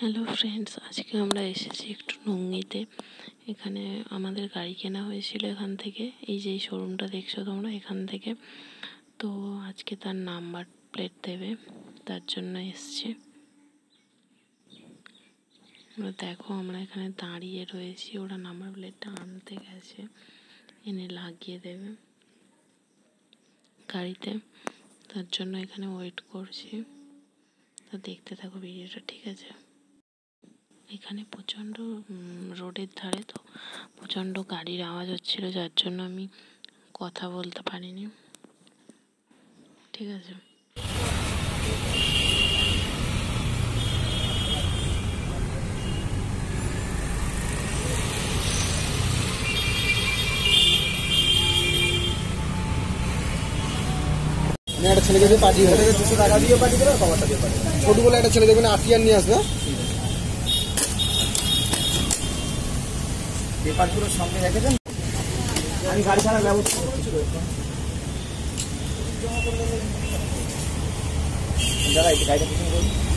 Hello friends আজকে আমরা এসেছি একটু নঙ্গিতে এখানে আমাদের গাড়ি কেনা হয়েছিল এখান থেকে। এই যে শোরুমটা দেখছ তোমরা এখান থেকে। তো আজকে তার নাম্বার প্লেট দেবে, তার জন্য এসছি। দেখো আমরা এখানে দাঁড়িয়ে রয়েছি, ওরা নাম্বার প্লেটটা আনতে গেছে, এনে লাগিয়ে দেবে গাড়িতে। তার জন্য এখানে ওয়েট করছি। তো দেখতে থাকো ভিডিওটা ঠিক আছে? এখানে প্রচণ্ড রোডের ধারে তো প্রচণ্ড গাড়ির আওয়াজ হচ্ছিল যার জন্য আমি কথা বলতে পারিনি। ঠিক আছে। একটা ছেলেকে দিয়ে পাঠিয়ে দেবে। দুশো টাকা দিয়ে পাঠিয়ে দেবে খাবারটা দিয়ে পাঠিয়ে ছোট বলে একটা ছেলে দেখবেন আটিয়ার নিয়ে আসবে। পেপারগুলো সামনে রেখেছেন? আমি গাড়ি ছাড়ার ব্যবস্থা করছি। দাদা এই গাড়িটা পিছনে করুন।